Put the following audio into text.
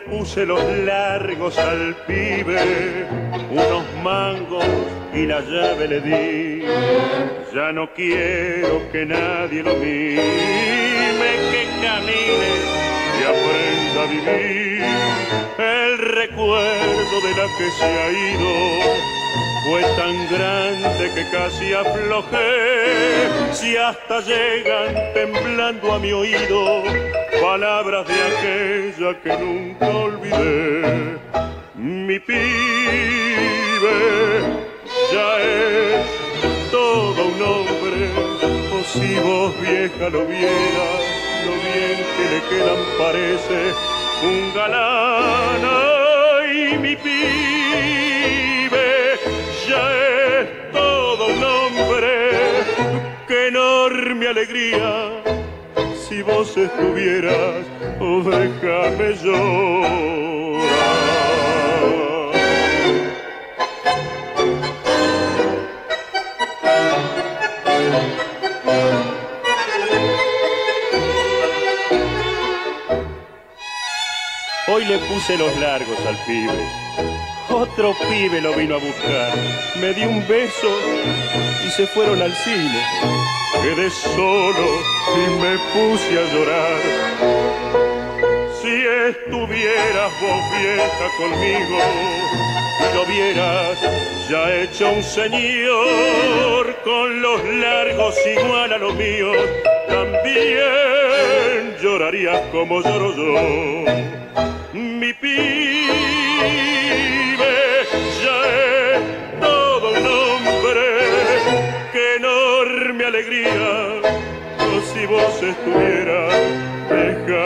puse los largos al pibe, unos mangos y la llave le di. Ya no quiero que nadie lo mime, que camine y aprenda a vivir. El recuerdo de la que se ha ido fue tan grande que casi aflojé. Si hasta llegan temblando a mi oído palabras de aquella que nunca olvidé. Mi pibe ya es todo un hombre, o si vos vieja lo vieras, lo bien que le quedan parece un galán. Ay, mi pibe ya es todo un hombre, qué enorme alegría si vos estuvieras, oh, déjame llorar. Hoy le puse los largos al pibe. Otro pibe lo vino a buscar. Me dio un beso y se fueron al cine quedé solo y me puse a llorar. Si estuvieras vos vieja conmigo y lo vieras ya hecho un señor con los largos igual a los míos, también llorarías como lloro yo. Mi alegría, si vos estuvieras, llorar.